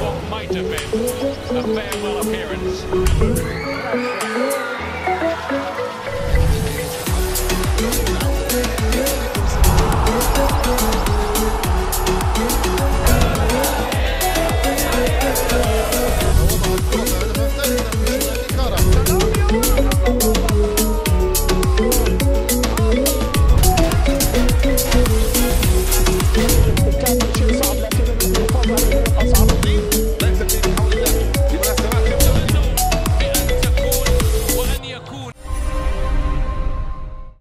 what might have been a farewell appearance.